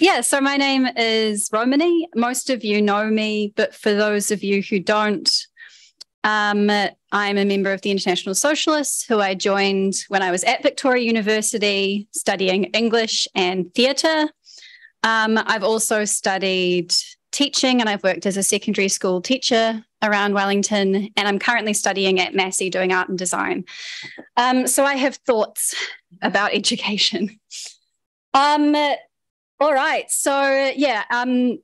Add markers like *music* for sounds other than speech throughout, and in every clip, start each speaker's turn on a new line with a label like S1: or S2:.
S1: Yeah, so my name is Romany. Most of you know me, but for those of you who don't, um, I'm a member of the International Socialists, who I joined when I was at Victoria University studying English and theatre. Um, I've also studied teaching and I've worked as a secondary school teacher around Wellington, and I'm currently studying at Massey doing art and design. Um, so I have thoughts about *laughs* education. Um, all right. So, yeah, um,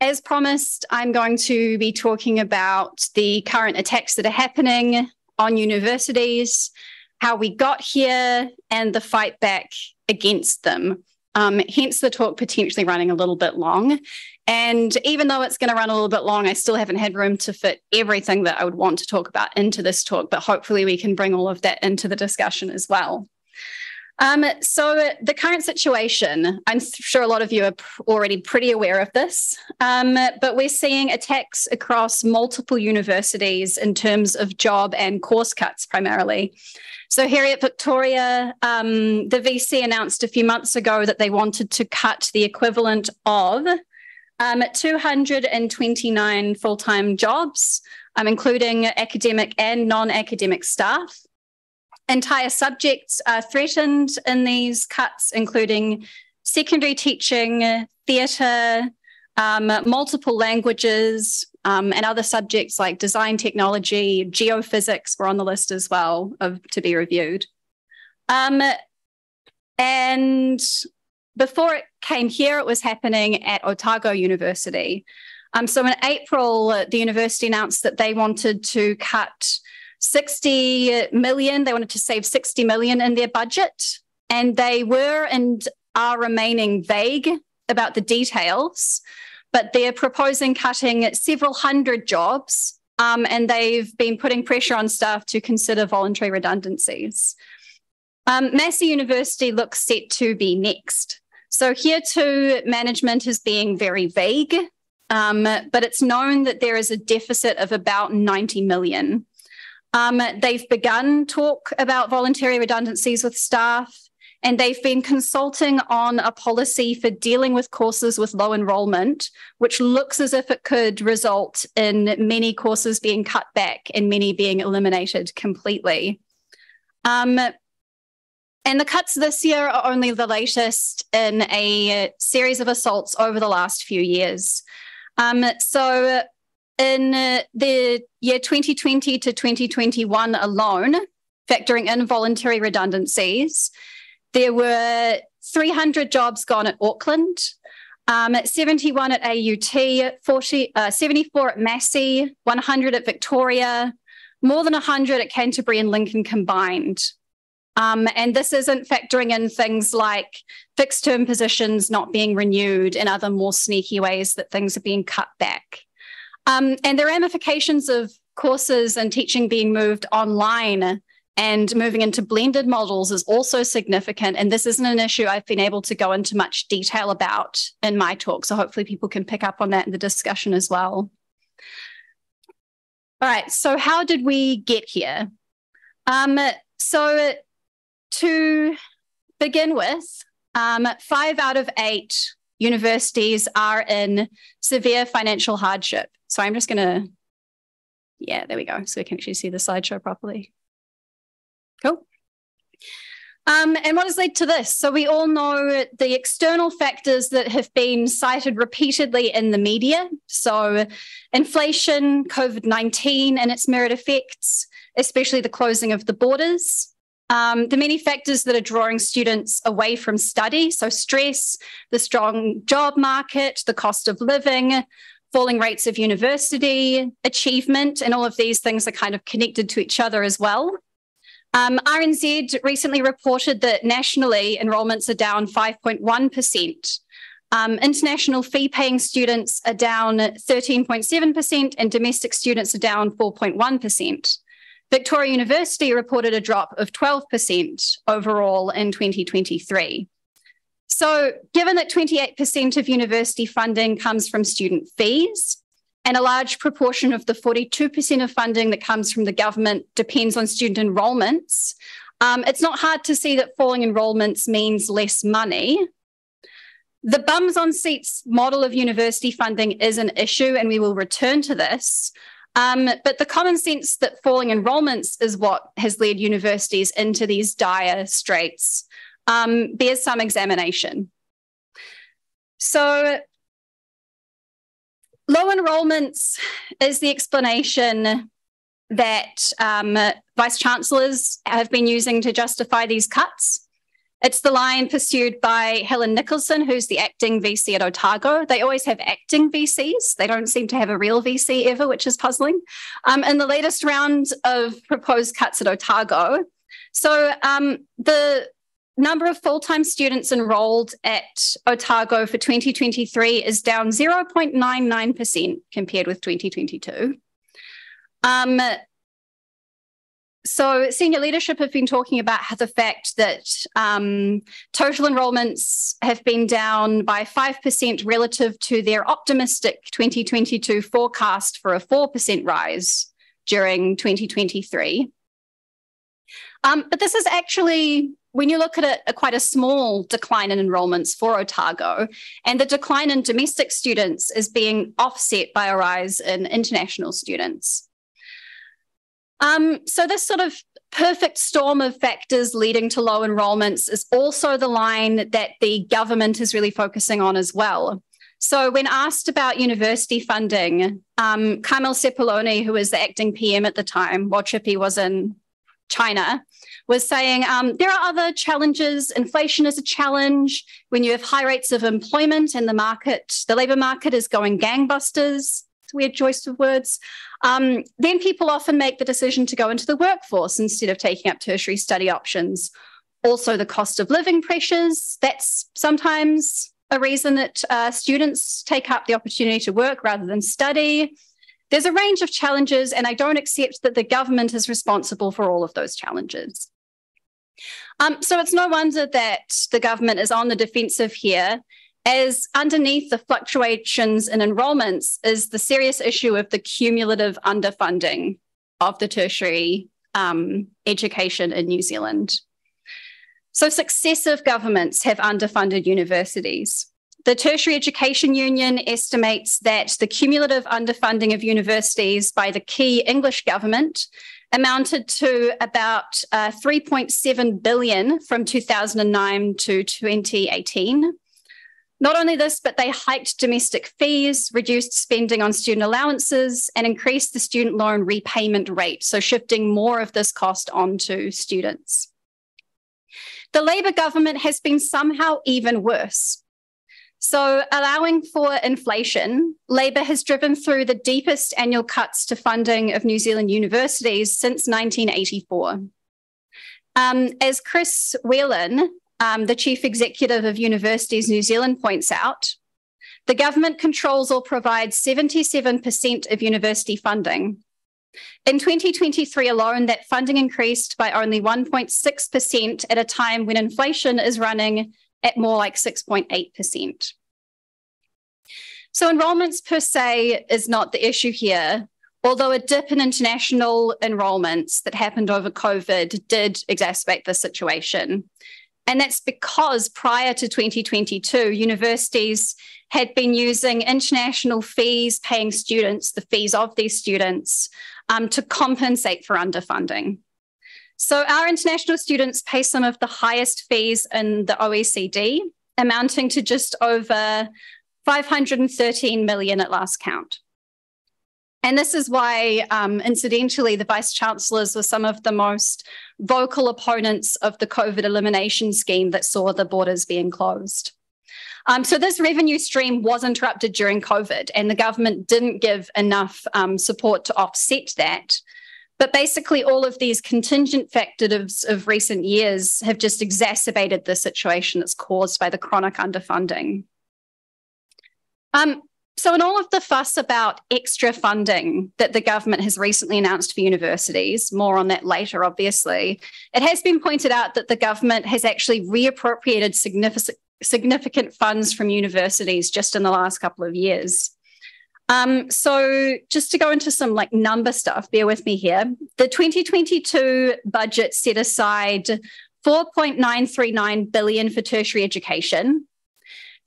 S1: as promised, I'm going to be talking about the current attacks that are happening on universities, how we got here, and the fight back against them. Um, hence the talk potentially running a little bit long. And even though it's going to run a little bit long, I still haven't had room to fit everything that I would want to talk about into this talk, but hopefully we can bring all of that into the discussion as well. Um, so, the current situation, I'm sure a lot of you are already pretty aware of this, um, but we're seeing attacks across multiple universities in terms of job and course cuts primarily. So, here at Victoria, um, the VC announced a few months ago that they wanted to cut the equivalent of um, 229 full time jobs, um, including academic and non academic staff. Entire subjects are threatened in these cuts, including secondary teaching, theatre, um, multiple languages, um, and other subjects like design technology, geophysics were on the list as well of to be reviewed. Um, and before it came here, it was happening at Otago University. Um, so in April, the university announced that they wanted to cut 60 million. They wanted to save 60 million in their budget. And they were and are remaining vague about the details, but they're proposing cutting several hundred jobs. Um, and they've been putting pressure on staff to consider voluntary redundancies. Um, Massey University looks set to be next. So, here too, management is being very vague, um, but it's known that there is a deficit of about 90 million. Um, they've begun talk about voluntary redundancies with staff, and they've been consulting on a policy for dealing with courses with low enrolment, which looks as if it could result in many courses being cut back and many being eliminated completely. Um, and the cuts this year are only the latest in a series of assaults over the last few years. Um, so in uh, the year 2020 to 2021 alone, factoring in voluntary redundancies, there were 300 jobs gone at Auckland, um, 71 at AUT, 40, uh, 74 at Massey, 100 at Victoria, more than 100 at Canterbury and Lincoln combined. Um, and this isn't factoring in things like fixed term positions not being renewed and other more sneaky ways that things are being cut back. Um, and the ramifications of courses and teaching being moved online and moving into blended models is also significant. And this isn't an issue I've been able to go into much detail about in my talk. So hopefully people can pick up on that in the discussion as well. All right, so how did we get here? Um, so to begin with, um, five out of eight universities are in severe financial hardship. So I'm just going to, yeah, there we go. So we can actually see the slideshow properly. Cool. Um, and what has led to this? So we all know the external factors that have been cited repeatedly in the media. So inflation, COVID 19 and its merit effects, especially the closing of the borders. Um, the many factors that are drawing students away from study, so stress, the strong job market, the cost of living, falling rates of university achievement, and all of these things are kind of connected to each other as well. Um, RNZ recently reported that nationally enrolments are down 5.1%. Um, international fee paying students are down 13.7%, and domestic students are down 4.1%. Victoria University reported a drop of 12% overall in 2023. So, given that 28% of university funding comes from student fees, and a large proportion of the 42% of funding that comes from the government depends on student enrolments, um, it's not hard to see that falling enrolments means less money. The bums on seats model of university funding is an issue, and we will return to this. Um, but the common sense that falling enrollments is what has led universities into these dire straits um, bears some examination. So, low enrollments is the explanation that um, vice chancellors have been using to justify these cuts. It's the line pursued by Helen Nicholson, who's the acting VC at Otago. They always have acting VCs. They don't seem to have a real VC ever, which is puzzling. Um, in the latest round of proposed cuts at Otago, so um, the number of full-time students enrolled at Otago for 2023 is down 0.99% compared with 2022. Um, so senior leadership have been talking about the fact that um, total enrolments have been down by 5% relative to their optimistic 2022 forecast for a 4% rise during 2023. Um, but this is actually, when you look at it, a, quite a small decline in enrolments for Otago, and the decline in domestic students is being offset by a rise in international students. Um, so this sort of perfect storm of factors leading to low enrolments is also the line that the government is really focusing on as well. So when asked about university funding, um, Carmel Sepuloni, who was the acting PM at the time while Chippy was in China, was saying um, there are other challenges. Inflation is a challenge. When you have high rates of employment and the market, the labor market is going gangbusters weird choice of words. Um, then people often make the decision to go into the workforce instead of taking up tertiary study options. Also, the cost of living pressures, that's sometimes a reason that uh, students take up the opportunity to work rather than study. There's a range of challenges, and I don't accept that the government is responsible for all of those challenges. Um, so it's no wonder that the government is on the defensive here as underneath the fluctuations in enrollments is the serious issue of the cumulative underfunding of the tertiary um, education in New Zealand. So, successive governments have underfunded universities. The Tertiary Education Union estimates that the cumulative underfunding of universities by the Key-English government amounted to about uh, 3.7 billion from 2009 to 2018. Not only this, but they hiked domestic fees, reduced spending on student allowances, and increased the student loan repayment rate, so shifting more of this cost onto students. The Labour government has been somehow even worse. So, allowing for inflation, Labour has driven through the deepest annual cuts to funding of New Zealand universities since 1984. Um, as Chris Whelan, um, the chief executive of Universities New Zealand points out, the government controls or provides 77% of university funding. In 2023 alone, that funding increased by only 1.6% at a time when inflation is running at more like 6.8%. So, enrolments per se is not the issue here, although a dip in international enrolments that happened over COVID did exacerbate the situation. And that's because prior to 2022, universities had been using international fees, paying students the fees of these students um, to compensate for underfunding. So our international students pay some of the highest fees in the OECD, amounting to just over 513 million at last count. And this is why, um, incidentally, the vice chancellors were some of the most vocal opponents of the COVID elimination scheme that saw the borders being closed. Um, so this revenue stream was interrupted during COVID, and the government didn't give enough um, support to offset that. But basically, all of these contingent factors of recent years have just exacerbated the situation that's caused by the chronic underfunding. Um, so, in all of the fuss about extra funding that the government has recently announced for universities, more on that later, obviously, it has been pointed out that the government has actually reappropriated significant, funds from universities just in the last couple of years. Um, so, just to go into some like number stuff, bear with me here. The 2022 budget set aside 4.939 billion for tertiary education,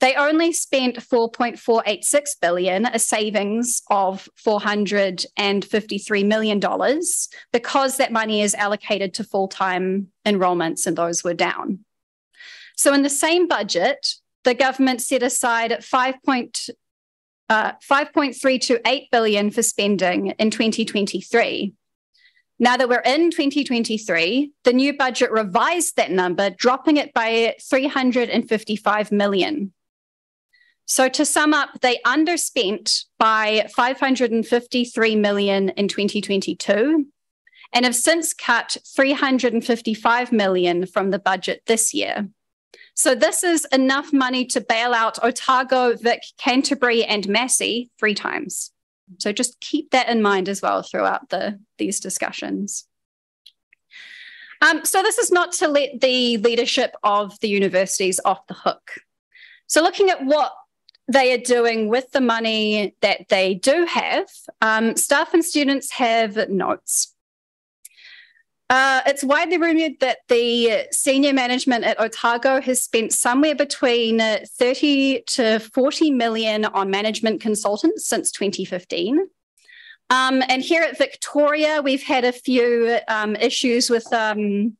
S1: They only spent 4.486 billion, a savings of 453 million dollars, because that money is allocated to full-time enrolments and those were down. So in the same budget, the government set aside 5. Uh, 5.328 billion for spending in 2023. Now that we're in 2023, the new budget revised that number, dropping it by 355 million. So to sum up, they underspent by 553 million in 2022 and have since cut 355 million from the budget this year. So this is enough money to bail out Otago, Vic, Canterbury, and Massey three times. So just keep that in mind as well throughout the, these discussions. Um, so this is not to let the leadership of the universities off the hook. So looking at what they are doing with the money that they do have, um, staff and students have notes. Uh, it's widely rumoured that the senior management at Otago has spent somewhere between 30 to 40 million on management consultants since 2015. Um, and here at Victoria, we've had a few um, issues with um,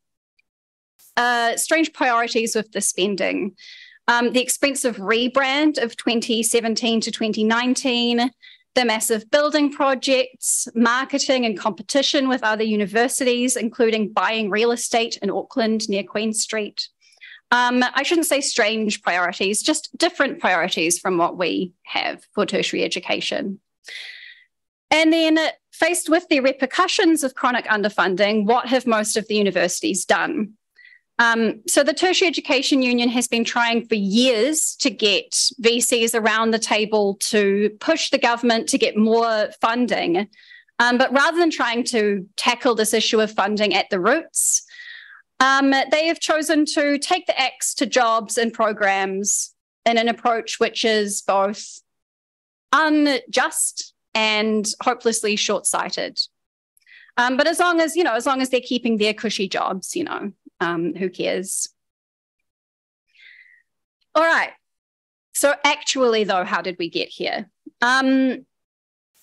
S1: uh, strange priorities with the spending. Um, the expensive rebrand of 2017 to 2019, the massive building projects, marketing and competition with other universities, including buying real estate in Auckland near Queen Street. Um, I shouldn't say strange priorities, just different priorities from what we have for tertiary education. And then, faced with the repercussions of chronic underfunding, what have most of the universities done? Um, so the Tertiary Education Union has been trying for years to get VCs around the table to push the government to get more funding. Um, but rather than trying to tackle this issue of funding at the roots, um, they have chosen to take the axe to jobs and programs in an approach which is both unjust and hopelessly short-sighted. Um, but as long as you know, as long as they're keeping their cushy jobs, you know, um, who cares? All right. So, actually, though, how did we get here? Um,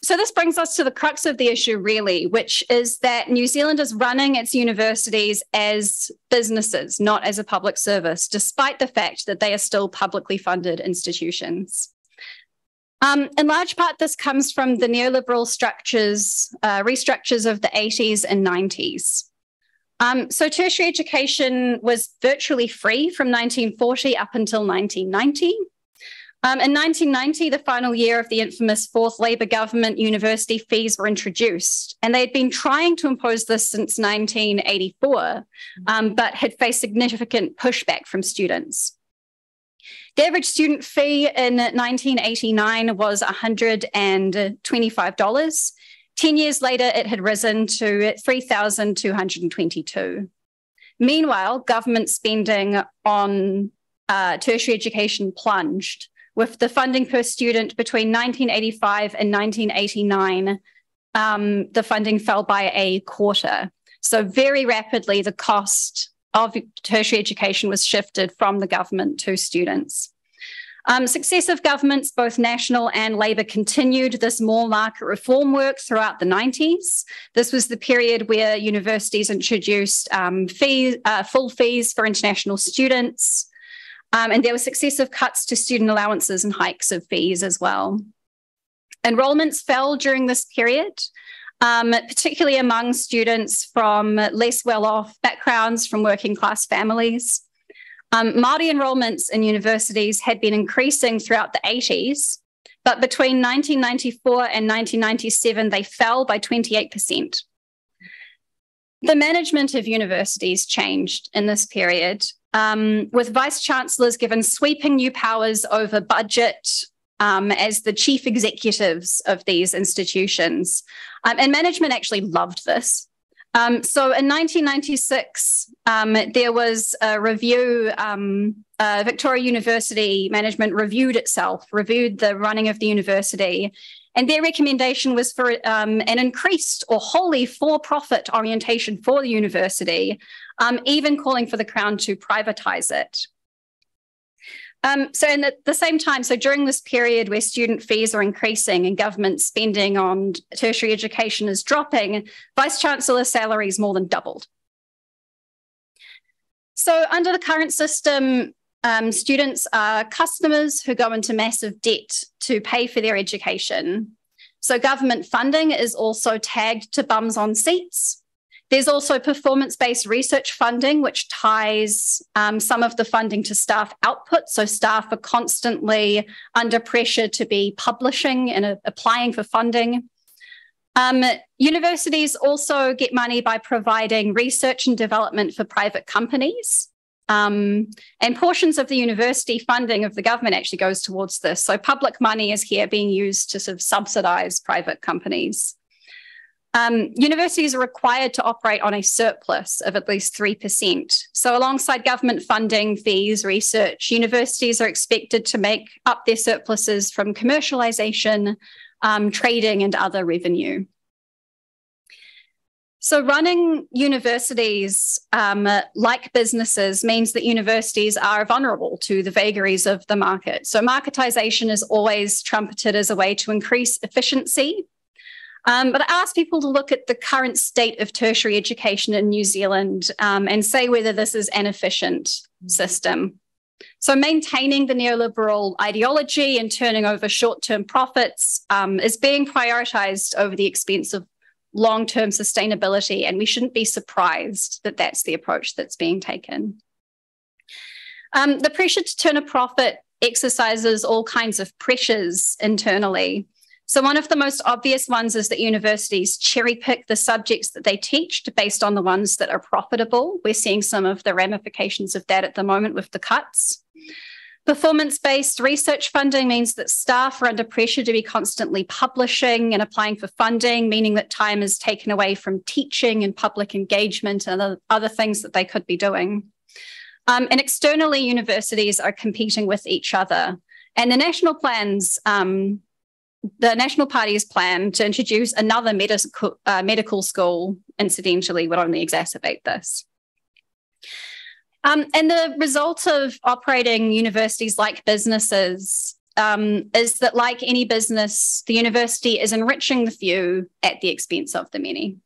S1: so, this brings us to the crux of the issue, really, which is that New Zealand is running its universities as businesses, not as a public service, despite the fact that they are still publicly funded institutions. Um, in large part, this comes from the neoliberal structures, uh, restructures of the 80s and 90s. Um, so tertiary education was virtually free from 1940 up until 1990. Um, in 1990, the final year of the infamous fourth Labour government, university fees were introduced. And they had been trying to impose this since 1984, um, but had faced significant pushback from students. The average student fee in 1989 was $125. 10 years later, it had risen to 3,222. Meanwhile, government spending on uh, tertiary education plunged, with the funding per student between 1985 and 1989, um, the funding fell by a quarter. So, very rapidly, the cost of tertiary education was shifted from the government to students. Um, successive governments, both national and Labour, continued this more market reform work throughout the 90s. This was the period where universities introduced um, fees, uh, full fees for international students. Um, and there were successive cuts to student allowances and hikes of fees as well. Enrollments fell during this period, um, particularly among students from less well off backgrounds, from working class families. Um, Māori enrolments in universities had been increasing throughout the 80s, but between 1994 and 1997, they fell by 28%. The management of universities changed in this period, um, with vice chancellors given sweeping new powers over budget um, as the chief executives of these institutions. Um, and management actually loved this. Um, so in 1996, um, there was a review. Um, uh, Victoria University management reviewed itself, reviewed the running of the university, and their recommendation was for um, an increased or wholly for profit orientation for the university, um, even calling for the Crown to privatise it. Um, so, in the, the, same time, so during this period where student fees are increasing and government spending on tertiary education is dropping, vice chancellor salaries more than doubled. So, under the current system, um, students are customers who go into massive debt to pay for their education. So, government funding is also tagged to bums on seats. There's also performance based research funding, which ties um, some of the funding to staff output. So, staff are constantly under pressure to be publishing and uh, applying for funding. Um, universities also get money by providing research and development for private companies. Um, and portions of the university funding of the government actually goes towards this. So public money is here being used to sort of subsidize private companies. Um, universities are required to operate on a surplus of at least 3%. So, alongside government funding, fees, research, universities are expected to make up their surpluses from commercialization, um, trading, and other revenue. So, running universities um, like businesses means that universities are vulnerable to the vagaries of the market. So, marketization is always trumpeted as a way to increase efficiency um, but I asked people to look at the current state of tertiary education in New Zealand um, and say whether this is an efficient system. So, maintaining the neoliberal ideology and turning over short term profits um, is being prioritized over the expense of long term sustainability. And we shouldn't be surprised that that's the approach that's being taken. Um, the pressure to turn a profit exercises all kinds of pressures internally. So, one of the most obvious ones is that universities cherry pick the subjects that they teach based on the ones that are profitable. We're seeing some of the ramifications of that at the moment with the cuts. Performance based research funding means that staff are under pressure to be constantly publishing and applying for funding, meaning that time is taken away from teaching and public engagement and other things that they could be doing. Um, and externally, universities are competing with each other. And the national plans um, the National Party's plan to introduce another medical, uh, medical school, incidentally, would only exacerbate this. Um, and the result of operating universities like businesses um, is that, like any business, the university is enriching the few at the expense of the many.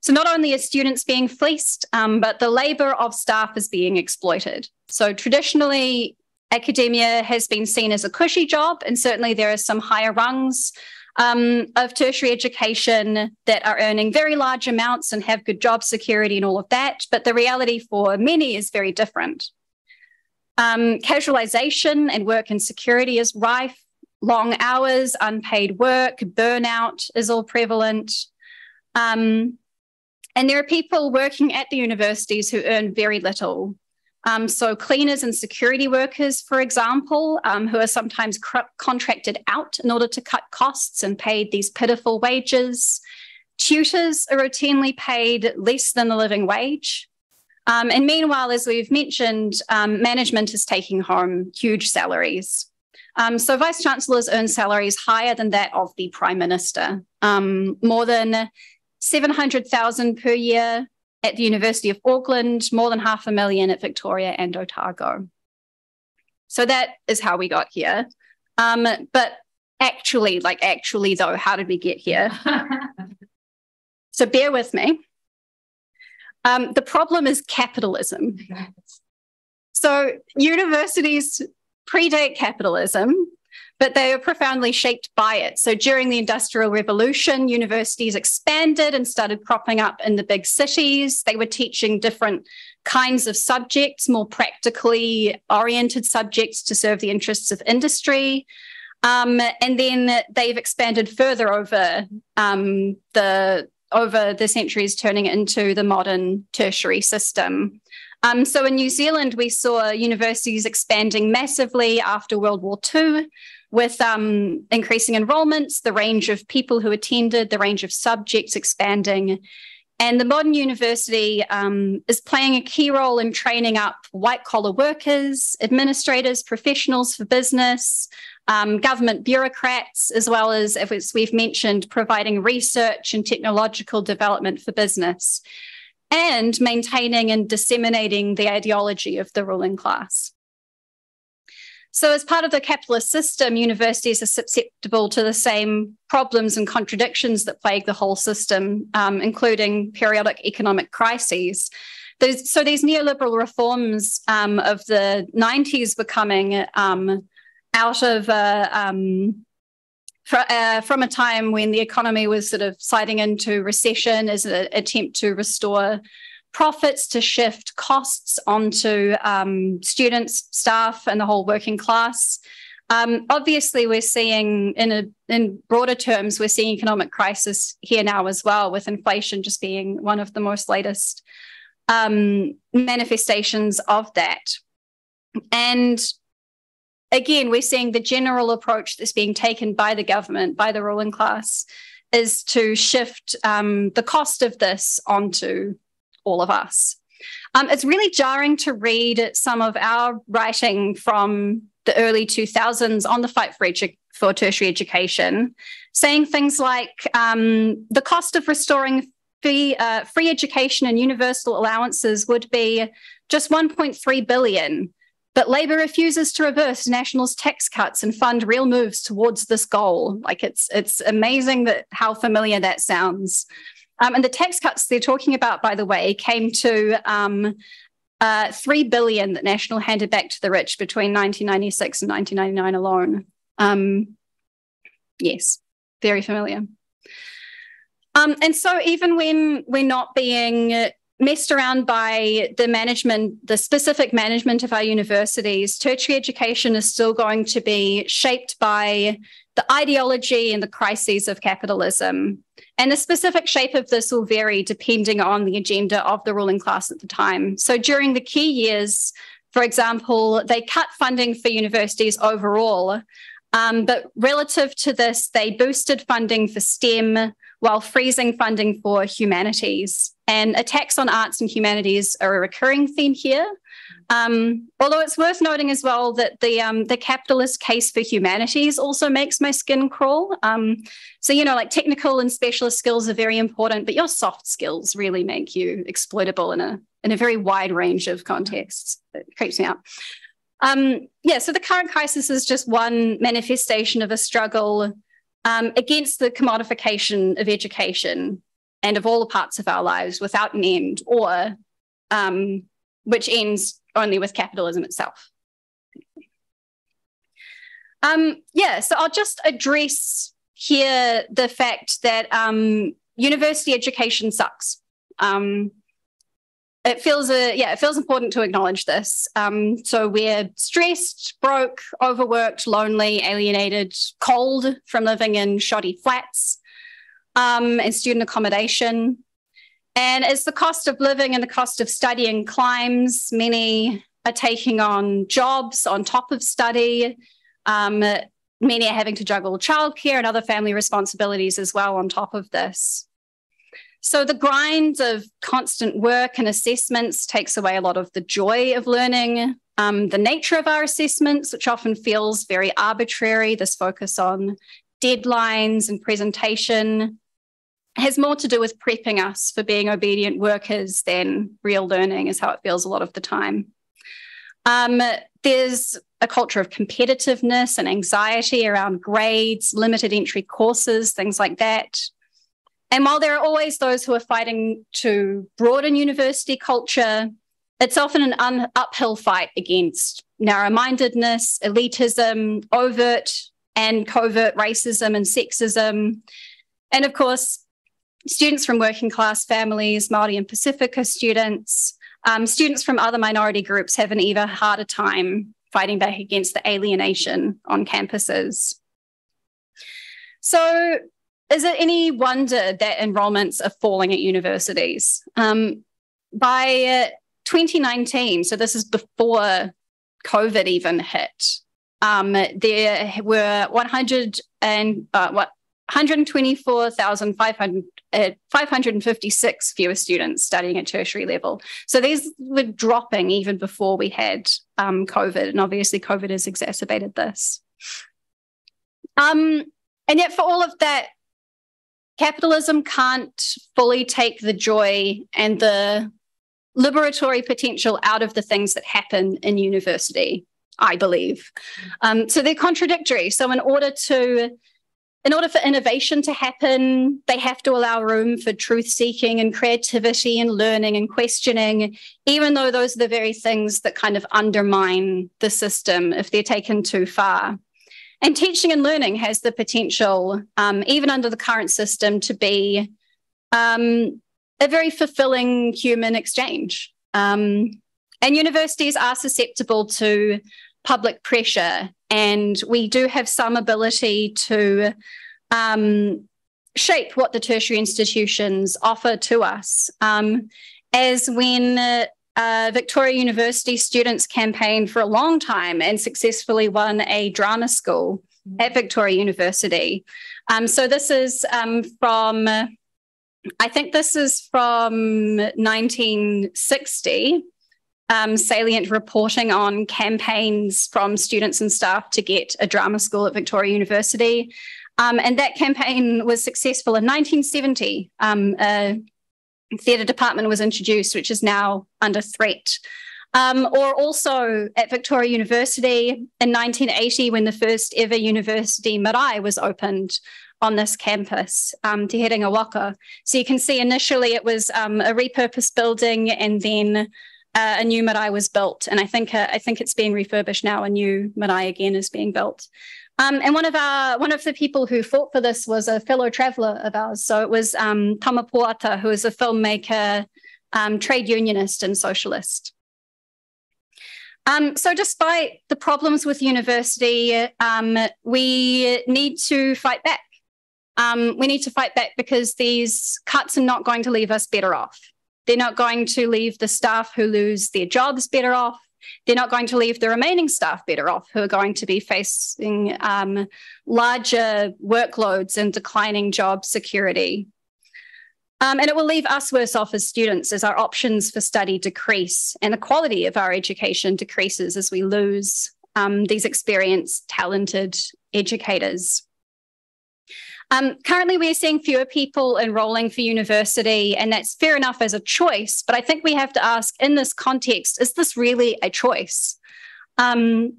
S1: So, not only are students being fleeced, um, but the labour of staff is being exploited. So, traditionally, academia has been seen as a cushy job, and certainly there are some higher rungs um, of tertiary education that are earning very large amounts and have good job security and all of that. But the reality for many is very different. Um, casualization and work insecurity is rife. Long hours, unpaid work, burnout is all prevalent. Um, and there are people working at the universities who earn very little um, so, cleaners and security workers, for example, um, who are sometimes cr- contracted out in order to cut costs and paid these pitiful wages. Tutors are routinely paid less than the living wage. Um, and meanwhile, as we've mentioned, um, management is taking home huge salaries. Um, so, vice chancellors earn salaries higher than that of the prime minister, um, more than 700,000 per year, at the University of Auckland, more than half a million at Victoria and Otago. So that is how we got here. Um, but actually, like actually though, how did we get here? *laughs* so bear with me. Um, the problem is capitalism. So universities predate capitalism but they were profoundly shaped by it. So during the Industrial Revolution, universities expanded and started cropping up in the big cities. They were teaching different kinds of subjects, more practically oriented subjects to serve the interests of industry. Um, and then they've expanded further over um, the over the centuries, turning it into the modern tertiary system. Um, so in New Zealand, we saw universities expanding massively after World War II with um, increasing enrollments, the range of people who attended, the range of subjects expanding. And the modern university um, is playing a key role in training up white collar workers, administrators, professionals for business, um, government bureaucrats, as well as, as we've mentioned, providing research and technological development for business, and maintaining and disseminating the ideology of the ruling class. So, as part of the capitalist system, universities are susceptible to the same problems and contradictions that plague the whole system, um, including periodic economic crises. So, these neoliberal reforms um, of the 90s were coming um, out of uh, um, for, uh, from a time when the economy was sort of sliding into recession as an attempt to restore profits to shift costs onto um, students, staff, and the whole working class. Um, obviously, we're seeing, in a, in broader terms, we're seeing economic crisis here now as well, with inflation just being one of the most latest um, manifestations of that. And again, we're seeing the general approach that's being taken by the government, by the ruling class, is to shift um, the cost of this onto all of us. Um, it's really jarring to read some of our writing from the early 2000s on the fight for, edu- for tertiary education, saying things like um, the cost of restoring free, uh, free education and universal allowances would be just 1.3 billion. But Labor refuses to reverse National's tax cuts and fund real moves towards this goal. Like it's it's amazing that how familiar that sounds. Um, and the tax cuts they're talking about, by the way, came to um, uh, three billion that National handed back to the rich between 1996 and 1999 alone. Um, yes, very familiar. Um, and so even when we're not being messed around by the management, the specific management of our universities, tertiary education is still going to be shaped by the ideology and the crises of capitalism. And the specific shape of this will vary depending on the agenda of the ruling class at the time. So during the Key years, for example, they cut funding for universities overall. Um, but relative to this, they boosted funding for STEM while freezing funding for humanities. And attacks on arts and humanities are a recurring theme here. Um, although it's worth noting as well that the um, the capitalist case for humanities also makes my skin crawl. Um, so you know, like technical and specialist skills are very important, but your soft skills really make you exploitable in a in a very wide range of contexts. It creeps me out. Um, yeah, so the current crisis is just one manifestation of a struggle um, against the commodification of education and of all the parts of our lives without an end, or um, which ends only with capitalism itself. Um, yeah, so I'll just address here the fact that um, university education sucks. Um, it feels a, yeah, it feels important to acknowledge this. Um, so we're stressed, broke, overworked, lonely, alienated, cold from living in shoddy flats um, and student accommodation. And as the cost of living and the cost of studying climbs, many are taking on jobs on top of study. Um, many are having to juggle childcare and other family responsibilities as well on top of this. So the grind of constant work and assessments takes away a lot of the joy of learning. Um, the nature of our assessments, which often feels very arbitrary, this focus on deadlines and presentation, has more to do with prepping us for being obedient workers than real learning, is how it feels a lot of the time. Um, there's a culture of competitiveness and anxiety around grades, limited entry courses, things like that. And while there are always those who are fighting to broaden university culture, it's often an un- uphill fight against narrow mindedness, elitism, overt and covert racism and sexism. And of course, students from working class families, Māori and Pasifika students, um, students from other minority groups have an even harder time fighting back against the alienation on campuses. So, is it any wonder that enrollments are falling at universities? Um, by uh, 2019, so this is before COVID even hit, um, there were 100 and uh, what 124,500 uh, 556 fewer students studying at tertiary level. So these were dropping even before we had um, COVID, and obviously COVID has exacerbated this. Um, and yet, for all of that, capitalism can't fully take the joy and the liberatory potential out of the things that happen in university. I believe. Um, so they're contradictory. So in order to in order for innovation to happen, they have to allow room for truth seeking and creativity and learning and questioning, even though those are the very things that kind of undermine the system if they're taken too far. And teaching and learning has the potential, um, even under the current system, to be um, a very fulfilling human exchange. Um, and universities are susceptible to public pressure, and we do have some ability to um, shape what the tertiary institutions offer to us. Um, as when uh, uh, Victoria University students campaigned for a long time and successfully won a drama school at Victoria University. Um, so this is um, from, I think this is from 1960 um, Salient reporting on campaigns from students and staff to get a drama school at Victoria University. Um, and that campaign was successful in 1970. Um, a theatre department was introduced, which is now under threat. Um, or also at Victoria University in 1980, when the first ever university marae was opened on this campus, um, Te Herenga Waka. So you can see initially it was um, a repurposed building and then uh, a new marae was built, and I think uh, I think it's being refurbished now. A new marae again is being built. Um, and one of our one of the people who fought for this was a fellow traveller of ours. So it was um, Tama Poata, who is a filmmaker, um, trade unionist, and socialist. Um, so, despite the problems with university, um, we need to fight back. Um, we need to fight back because these cuts are not going to leave us better off. They're not going to leave the staff who lose their jobs better off. They're not going to leave the remaining staff better off, who are going to be facing um, larger workloads and declining job security. Um, and it will leave us worse off as students as our options for study decrease and the quality of our education decreases as we lose um, these experienced, talented educators. Um, currently, we're seeing fewer people enrolling for university, and that's fair enough as a choice. But I think we have to ask in this context is this really a choice? Um,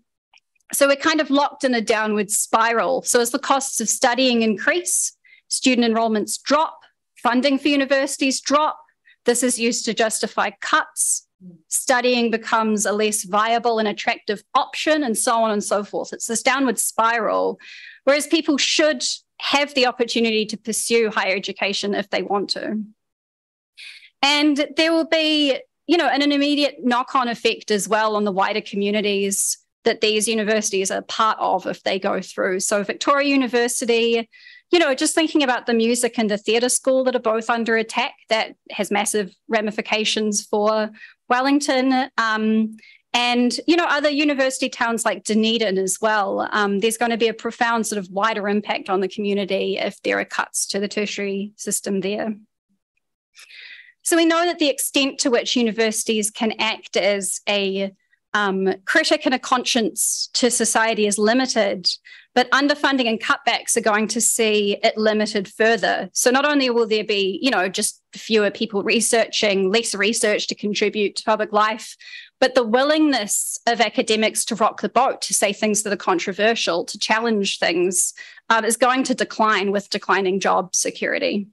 S1: so we're kind of locked in a downward spiral. So as the costs of studying increase, student enrollments drop, funding for universities drop. This is used to justify cuts. Studying becomes a less viable and attractive option, and so on and so forth. It's this downward spiral. Whereas people should have the opportunity to pursue higher education if they want to. And there will be, you know, an, immediate knock on effect as well on the wider communities that these universities are part of if they go through. So, Victoria University, you know, just thinking about the music and the theatre school that are both under attack, that has massive ramifications for Wellington. Um, and you know other university towns like Dunedin as well. Um, there's going to be a profound sort of wider impact on the community if there are cuts to the tertiary system there. So we know that the extent to which universities can act as a um, critic and a conscience to society is limited, but underfunding and cutbacks are going to see it limited further. So not only will there be, you know, just fewer people researching, less research to contribute to public life, but the willingness of academics to rock the boat, to say things that are controversial, to challenge things, uh, is going to decline with declining job security.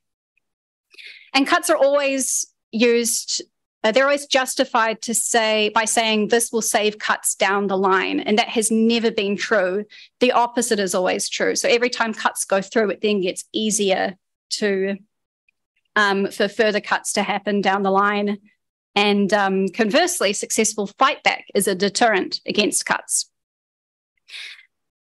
S1: And cuts are always used uh, they're always justified to say by saying this will save cuts down the line. And that has never been true. The opposite is always true. So every time cuts go through, it then gets easier to um, for further cuts to happen down the line. And um, conversely, successful fight back is a deterrent against cuts.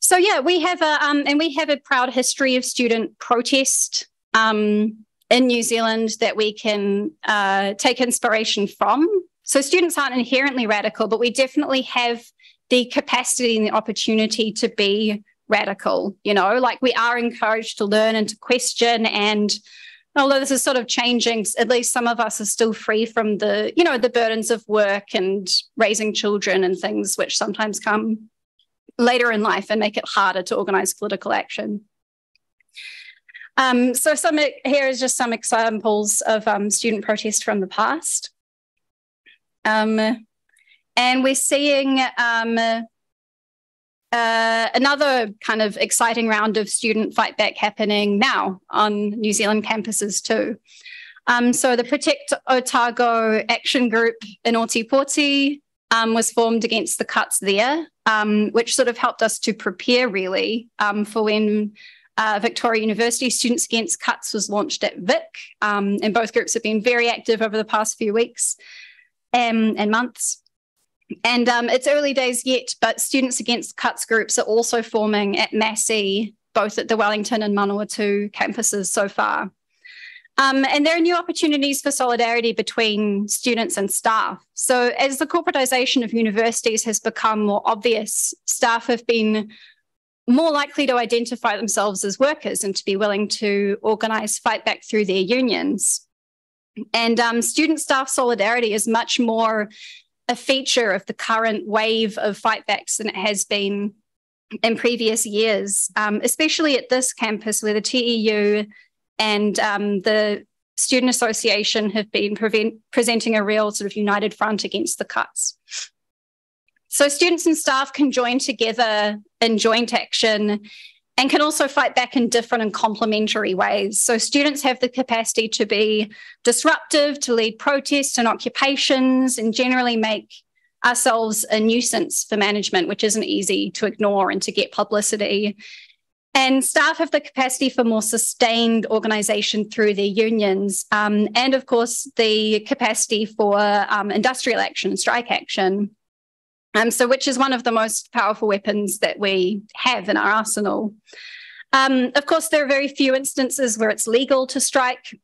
S1: So yeah, we have a um, and we have a proud history of student protest. Um, in New Zealand that we can uh, take inspiration from. So students aren't inherently radical, but we definitely have the capacity and the opportunity to be radical. You know, like we are encouraged to learn and to question and although this is sort of changing at least some of us are still free from the you know the burdens of work and raising children and things which sometimes come later in life and make it harder to organize political action um, so some here is just some examples of um, student protest from the past. Um, and we're seeing um, uh, another kind of exciting round of student fight back happening now on New Zealand campuses too. Um, so the Protect Otago Action Group in Ōtepoti um, was formed against the cuts there, um, which sort of helped us to prepare really um, for when uh, Victoria University Students Against Cuts was launched at Vic. Um, and both groups have been very active over the past few weeks um, and months. And um, it's early days yet, but Students Against Cuts groups are also forming at Massey, both at the Wellington and Manawatu campuses so far. Um, and there are new opportunities for solidarity between students and staff. So, as the corporatisation of universities has become more obvious, staff have been more likely to identify themselves as workers and to be willing to organise fight back through their unions. And um, student staff solidarity is much more a feature of the current wave of fightbacks than it has been in previous years, um, especially at this campus where the TEU and um, the Student Association have been prevent- presenting a real sort of united front against the cuts. So students and staff can join together in joint action and can also fight back in different and complementary ways. So students have the capacity to be disruptive, to lead protests and occupations, and generally make ourselves a nuisance for management, which isn't easy to ignore and to get publicity. And staff have the capacity for more sustained organisation through their unions, um, and of course, the capacity for um, industrial action, and strike action. Um, so, which is one of the most powerful weapons that we have in our arsenal. Um, of course, there are very few instances where it's legal to strike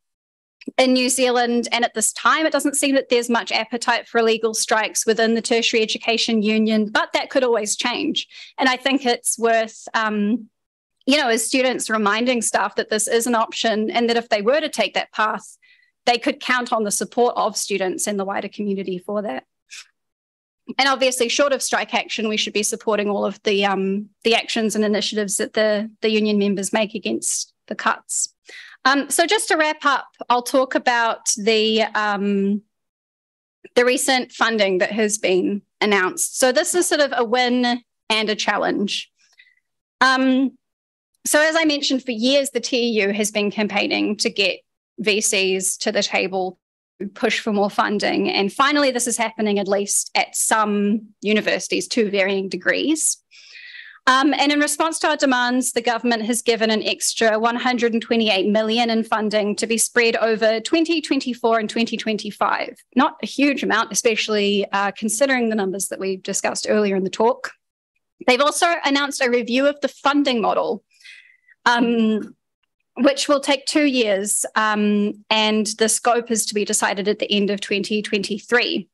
S1: in New Zealand. And at this time, it doesn't seem that there's much appetite for illegal strikes within the tertiary education union, but that could always change. And I think it's worth, um, you know, as students reminding staff that this is an option and that if they were to take that path, they could count on the support of students and the wider community for that and obviously, short of strike action, we should be supporting all of the um, the actions and initiatives that the the union members make against the cuts. Um, so, just to wrap up, I'll talk about the um, the recent funding that has been announced. So, this is sort of a win and a challenge. Um, so, as I mentioned, for years the TEU has been campaigning to get VCs to the table push for more funding. And finally, this is happening at least at some universities to varying degrees. Um, and in response to our demands, the government has given an extra 128 million in funding to be spread over 2024 and 2025. Not a huge amount, especially uh, considering the numbers that we discussed earlier in the talk. They've also announced a review of the funding model. Um, which will take two years, um, and the scope is to be decided at the end of 2023.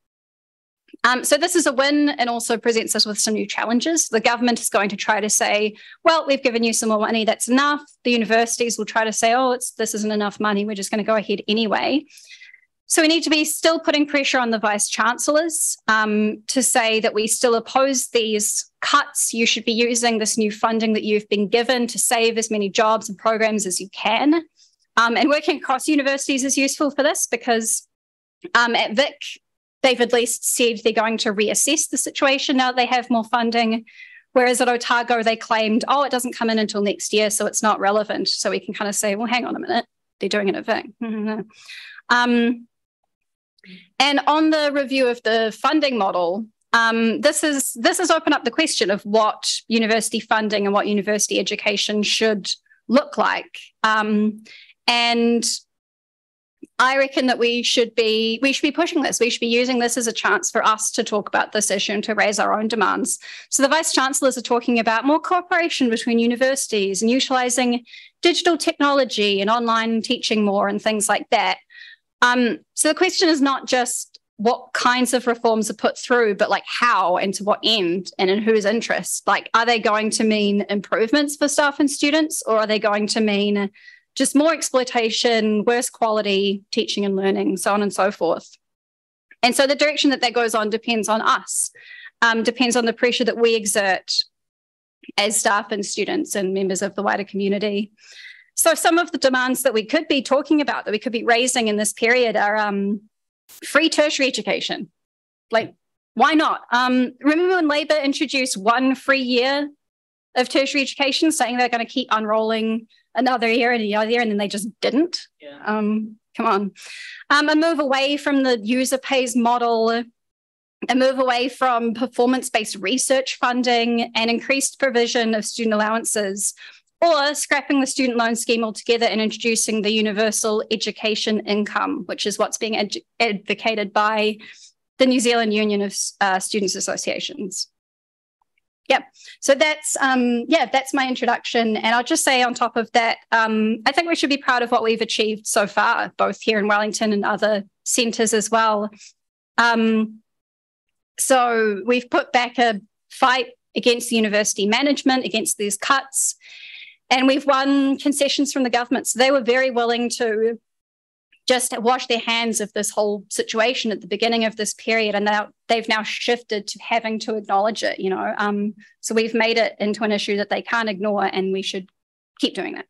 S1: Um, so this is a win and also presents us with some new challenges. The government is going to try to say, well, we've given you some more money, that's enough. The universities will try to say, oh, it's this isn't enough money, we're just going to go ahead anyway. So we need to be still putting pressure on the vice chancellors um, to say that we still oppose these cuts. You should be using this new funding that you've been given to save as many jobs and programs as you can. Um, and working across universities is useful for this because um, at Vic, they've at least said they're going to reassess the situation now they have more funding. Whereas at Otago, they claimed, oh, it doesn't come in until next year, so it's not relevant. So we can kind of say, well, hang on a minute, they're doing it at Vic. *laughs* um, and on the review of the funding model, um, this is this has opened up the question of what university funding and what university education should look like. Um, and I reckon that we should be we should be pushing this. We should be using this as a chance for us to talk about this issue and to raise our own demands. So the vice chancellors are talking about more cooperation between universities and utilizing digital technology and online teaching more and things like that. Um, so the question is not just what kinds of reforms are put through, but like how and to what end and in whose interest. Like, are they going to mean improvements for staff and students, or are they going to mean just more exploitation, worse quality teaching and learning, so on and so forth? And so the direction that that goes on depends on us, um, depends on the pressure that we exert as staff and students and members of the wider community. So some of the demands that we could be talking about, that we could be raising in this period, are um, free tertiary education. Like, why not? Um, remember when Labour introduced one free year of tertiary education, saying they're going to keep unrolling another year and another year, and then they just didn't. Yeah. Um, come on. Um, a move away from the user pays model, a move away from performance based research funding, and increased provision of student allowances, or scrapping the student loan scheme altogether and introducing the universal education income, which is what's being ad- advocated by the New Zealand Union of uh, Students Associations. Yeah, so that's um, yeah, that's my introduction, and I'll just say on top of that, um, I think we should be proud of what we've achieved so far, both here in Wellington and other centres as well. Um, so we've put back a fight against the university management, against these cuts, and we've won concessions from the government. So they were very willing to just wash their hands of this whole situation at the beginning of this period. And now they've now shifted to having to acknowledge it you know. Um, so we've made it into an issue that they can't ignore and we should keep doing that